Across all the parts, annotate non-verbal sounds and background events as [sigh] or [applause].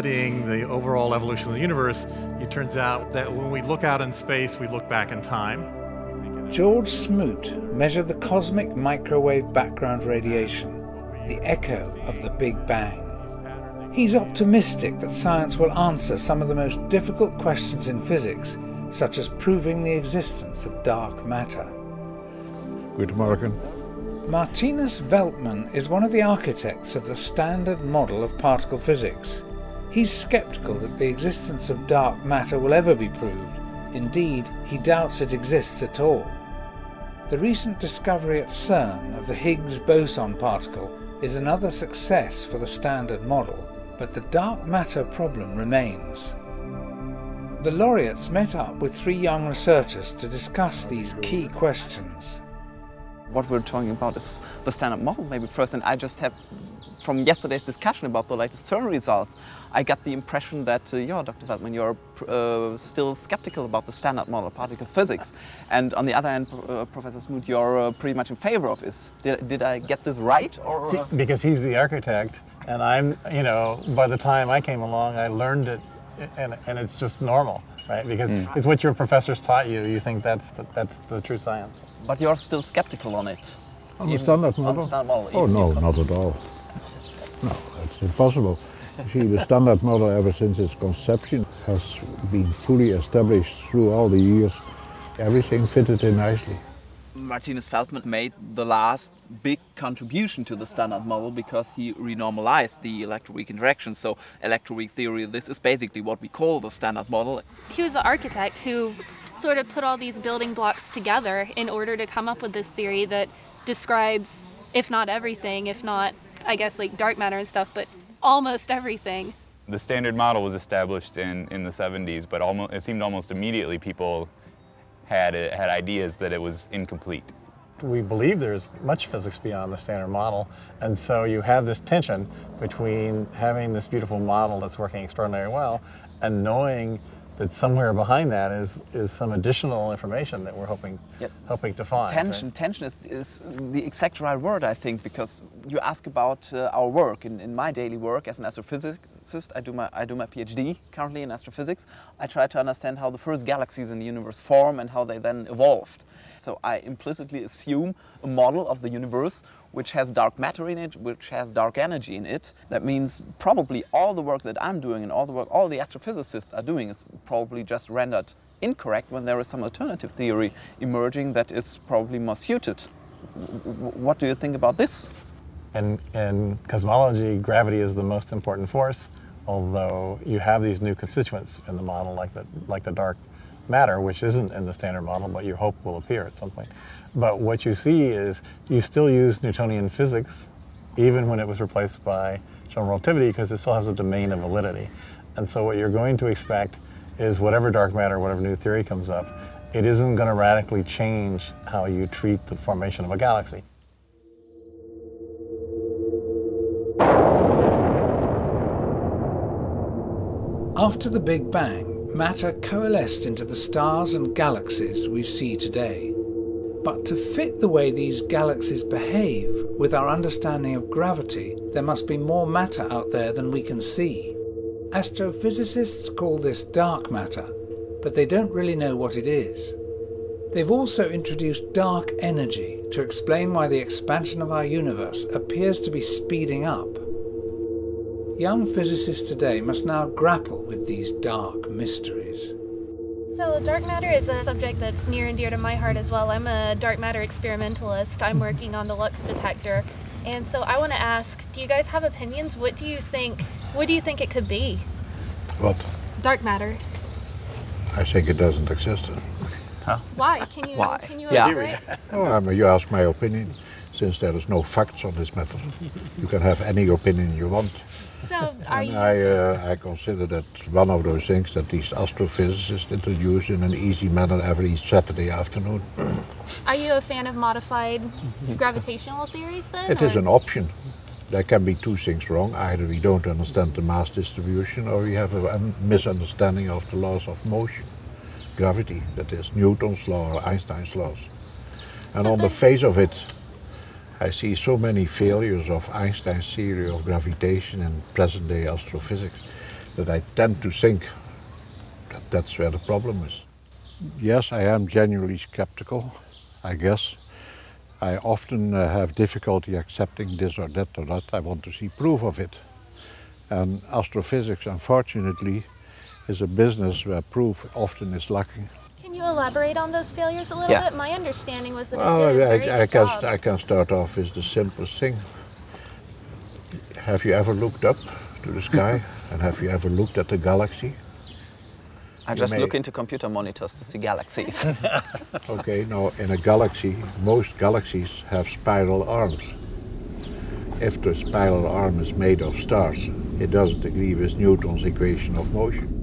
studying the overall evolution of the universe, it turns out that when we look out in space, we look back in time. George Smoot measured the cosmic microwave background radiation, the echo of the Big Bang. He's optimistic that science will answer some of the most difficult questions in physics, such as proving the existence of dark matter. Good morning. Martinus Veltman is one of the architects of the standard model of particle physics. He's skeptical that the existence of dark matter will ever be proved. Indeed, he doubts it exists at all. The recent discovery at CERN of the Higgs boson particle is another success for the standard model, but the dark matter problem remains. The laureates met up with three young researchers to discuss these key questions. What we're talking about is the standard model maybe first, and I just have, from yesterday's discussion about the latest CERN results, I got the impression that, uh, yeah, Dr. Veltman, you're uh, still skeptical about the standard model of particle physics. And on the other hand, uh, Professor Smoot, you're uh, pretty much in favor of this. Did, did I get this right? Or, See, because he's the architect, and I'm, you know, by the time I came along, I learned it, and, and it's just normal, right? Because mm. it's what your professors taught you. You think that's the, that's the true science. But you're still skeptical on it? On the standard model? On the standard model oh, no, not at all. [laughs] No, it's impossible. See, the standard model ever since its conception has been fully established through all the years. Everything fitted in nicely. Martinus Veltman made the last big contribution to the standard model because he renormalized the electroweak interaction. So electroweak theory, this is basically what we call the standard model. He was the architect who sort of put all these building blocks together in order to come up with this theory that describes, if not everything, if not, I guess, like dark matter and stuff, but almost everything. The standard model was established in, in the 70s, but almost, it seemed almost immediately people had, uh, had ideas that it was incomplete. We believe there's much physics beyond the standard model, and so you have this tension between having this beautiful model that's working extraordinarily well and knowing that somewhere behind that is is some additional information that we're hoping yep. hoping to find. Tension, right? tension is, is the exact right word, I think, because you ask about uh, our work. In, in my daily work as an astrophysicist, I do my I do my PhD currently in astrophysics. I try to understand how the first galaxies in the universe form and how they then evolved. So I implicitly assume a model of the universe which has dark matter in it, which has dark energy in it. That means probably all the work that I'm doing and all the work all the astrophysicists are doing is probably just rendered incorrect when there is some alternative theory emerging that is probably more suited. What do you think about this? In, cosmology, gravity is the most important force, although you have these new constituents in the model, like the, like the dark matter, which isn't in the standard model, but you hope will appear at some point. But what you see is you still use Newtonian physics, even when it was replaced by general relativity, because it still has a domain of validity. And so what you're going to expect is whatever dark matter, whatever new theory comes up, it isn't going to radically change how you treat the formation of a galaxy. After the Big Bang, matter coalesced into the stars and galaxies we see today. But to fit the way these galaxies behave with our understanding of gravity, there must be more matter out there than we can see. Astrophysicists call this dark matter, but they don't really know what it is. They've also introduced dark energy to explain why the expansion of our universe appears to be speeding up young physicists today must now grapple with these dark mysteries. So, dark matter is a subject that's near and dear to my heart as well. I'm a dark matter experimentalist. I'm working on the LUX detector. And so I want to ask, do you guys have opinions? What do you think what do you think it could be? What? Dark matter. I think it doesn't exist. Huh? Why? Can you Why? can you yeah. elaborate? Oh, I mean, you ask my opinion. Since there is no facts on this matter, you can have any opinion you want. So are and you? I, uh, I consider that one of those things that these astrophysicists introduce in an easy manner every Saturday afternoon. are you a fan of modified gravitational theories then? It or? is an option. There can be two things wrong. Either we don't understand the mass distribution or we have a misunderstanding of the laws of motion. Gravity, that is Newton's law or Einstein's laws. And so on the face of it, I see so many failures of Einstein's theory of gravitation and present-day astrophysics that I tend to think that that's where the problem is. Yes, I am genuinely skeptical, I guess. I often uh, have difficulty accepting this or that or that. I want to see proof of it. And astrophysics, unfortunately, is a business where proof often is lacking. Can you elaborate on those failures a little Yeah. bit? My understanding was that Well, it did a very I, I, good can, job. I can start off with the simplest thing. Have you ever looked up to the sky? [laughs] and have you ever looked at the galaxy? I just may- look into computer monitors to see galaxies. [laughs] Okay, now in a galaxy, most galaxies have spiral arms. If the spiral arm is made of stars, it doesn't agree with Newton's equation of motion.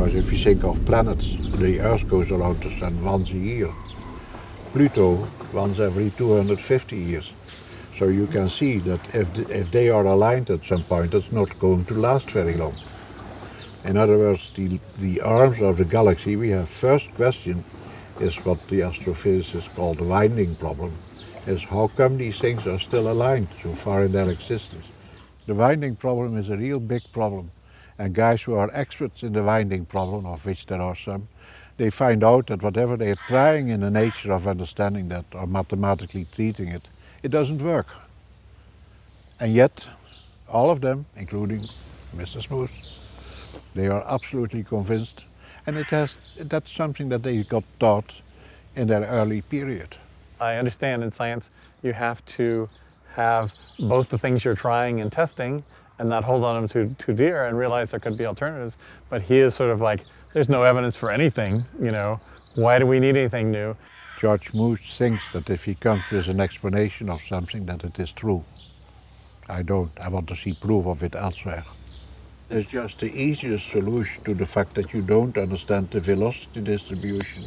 Because if you think of planets, the Earth goes around the Sun once a year. Pluto once every 250 years. So you can see that if, th- if they are aligned at some point, it's not going to last very long. In other words, the, the arms of the galaxy, we have first question is what the astrophysicists call the winding problem, is how come these things are still aligned so far in their existence? The winding problem is a real big problem. And guys who are experts in the winding problem, of which there are some, they find out that whatever they are trying in the nature of understanding that or mathematically treating it, it doesn't work. And yet, all of them, including Mr. Smoot, they are absolutely convinced, and it has, that's something that they got taught in their early period. I understand in science you have to have both the things you're trying and testing and not hold on them too, too dear and realize there could be alternatives. But he is sort of like, there's no evidence for anything, you know, why do we need anything new? George Smoot thinks that if he comes with an explanation of something, that it is true. I don't. I want to see proof of it elsewhere. It's just the easiest solution to the fact that you don't understand the velocity distribution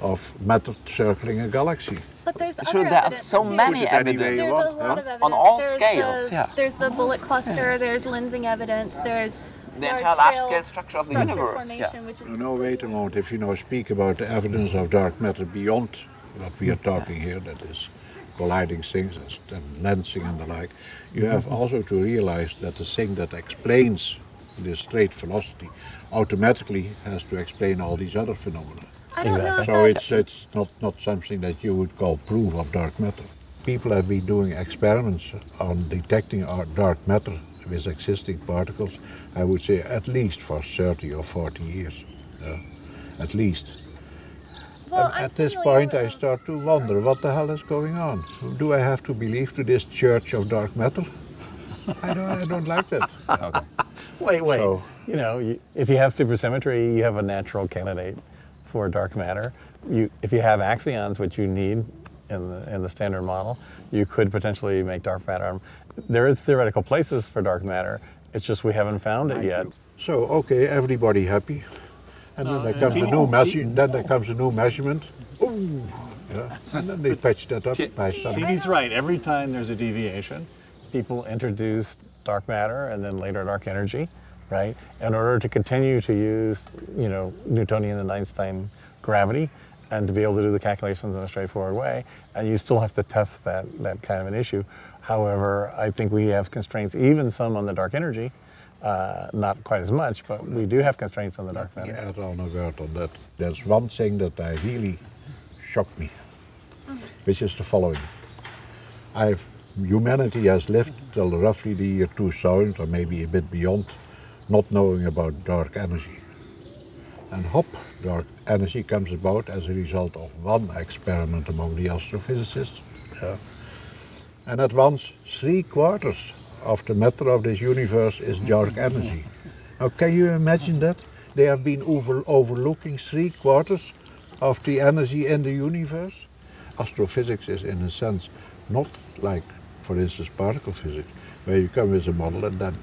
of matter circling a galaxy. But there's Sure, other there are so many Put it any way evidence. There's a lot yeah? of evidence. On all there's scales, the, yeah. There's the bullet cluster, there's lensing evidence, there's The entire large-scale structure of the structure universe, yeah. formation, which is No, no, wait a moment. If you now speak about the evidence of dark matter beyond what we are talking here, that is colliding things and lensing and the like, you have also to realize that the thing that explains this straight velocity automatically has to explain all these other phenomena. I don't know So it's, it's not, not something that you would call proof of dark matter. People have been doing experiments on detecting our dark matter with existing particles, I would say at least for 30 or 40 years. yeah, at least. well, at this point, I start to wonder what the hell is going on. Do I have to believe to this church of dark matter? I don't, I don't like that. [laughs] Wait, wait. So- You know, if you have supersymmetry, you have a natural candidate for dark matter. You, if you have axions, which you need in the, in the standard model, you could potentially make dark matter. There is theoretical places for dark matter. It's just we haven't found it yet. So, okay, everybody happy. And then there uh, comes a new measure, then there comes a new measurement. Ooh, yeah, and then they patch that up by some. Right. Every time there's a deviation, people introduce dark matter and then later dark energy, right? In order to continue to use, you know, Newtonian and Einstein gravity and to be able to do the calculations in a straightforward way. And you still have to test that, that kind of an issue. However, I think we have constraints, even some on the dark energy, uh, not quite as much, but we do have constraints on the dark matter. on that. There's one thing that I really shocked me, which is the following. I've, humanity has lived till roughly the year 2000, or maybe a bit beyond, not knowing about dark energy. And hop, dark energy comes about as a result of one experiment among the astrophysicists. And at once, three quarters of the matter of this universe is dark energy. Now, can you imagine that? They have been over, overlooking three quarters of the energy in the universe. Astrophysics is, in a sense, not like, for instance, particle physics, where you come with a model and then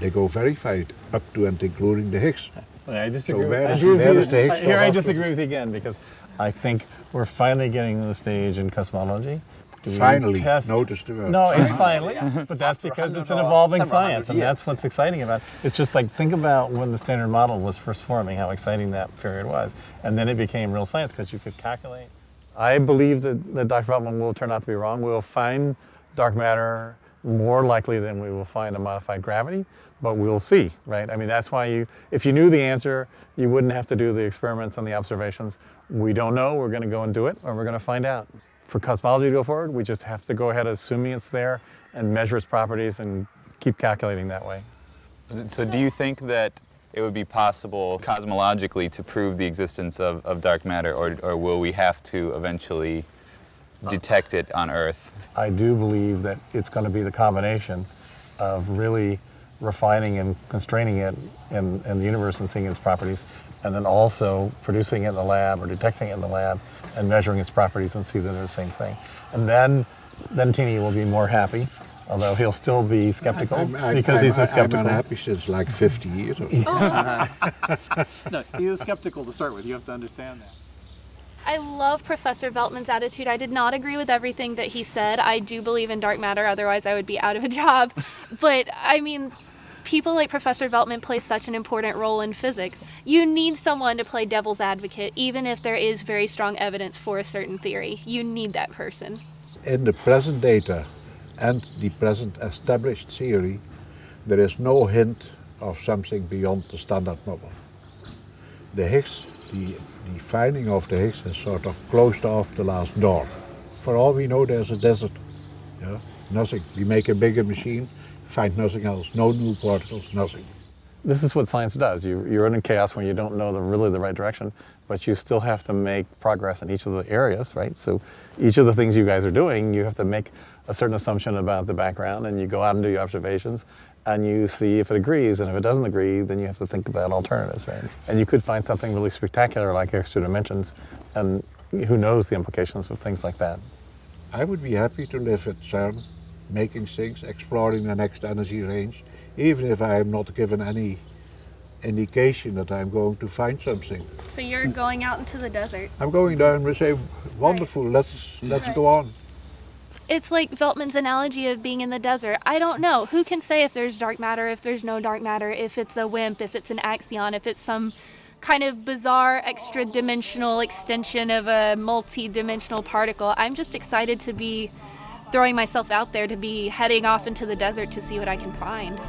they go verified up to and including the Higgs. I disagree. So where I is- agree with where you. the Higgs Here I disagree with you again because I think we're finally getting to the stage in cosmology. Do we Finally, test- notice the uh, word No, it's [laughs] finally, but that's because it's an evolving science, and that's what's exciting about. it. It's just like think about when the standard model was first forming, how exciting that period was, and then it became real science because you could calculate. I believe that, that Dr. Veltman will turn out to be wrong. We'll find dark matter more likely than we will find a modified gravity, but we'll see, right? I mean, that's why you, if you knew the answer, you wouldn't have to do the experiments and the observations. We don't know, we're gonna go and do it, or we're gonna find out. For cosmology to go forward, we just have to go ahead assuming it's there and measure its properties and keep calculating that way. So do you think that it would be possible cosmologically to prove the existence of, of dark matter, or, or will we have to eventually Oh. detect it on Earth? I do believe that it's going to be the combination of really refining and constraining it in, in the universe and seeing its properties, and then also producing it in the lab or detecting it in the lab and measuring its properties and see that they're the same thing. And then, then Tini will be more happy, although he'll still be skeptical I'm, I'm, because I'm, he's a I'm skeptical. unhappy since like 50 years. Or so. [laughs] [laughs] no, he is skeptical to start with. You have to understand that. I love Professor Veltman's attitude. I did not agree with everything that he said. I do believe in dark matter, otherwise, I would be out of a [laughs] job. but I mean, people like Professor Veltman play such an important role in physics. You need someone to play devil's advocate, even if there is very strong evidence for a certain theory. You need that person. In the present data and the present established theory, there is no hint of something beyond the standard model. The Higgs, the, the finding of the Higgs has sort of closed off the last door. For all we know, there's a desert. Yeah? Nothing. We make a bigger machine, find nothing else. No new particles, nothing. This is what science does. You, you're in a chaos when you don't know the, really the right direction, but you still have to make progress in each of the areas, right? So each of the things you guys are doing, you have to make a certain assumption about the background, and you go out and do your observations, and you see if it agrees, and if it doesn't agree, then you have to think about alternatives, right? And you could find something really spectacular like extra dimensions, and who knows the implications of things like that. I would be happy to live at CERN, making things, exploring the next energy range, even if I am not given any indication that I'm going to find something. So you're going out into the desert. I'm going down and say, wonderful, let's let's Right. go on. It's like Veltman's analogy of being in the desert. I don't know. Who can say if there's dark matter, if there's no dark matter, if it's a WIMP, if it's an axion, if it's some kind of bizarre extra dimensional extension of a multi dimensional particle? I'm just excited to be throwing myself out there, to be heading off into the desert to see what I can find.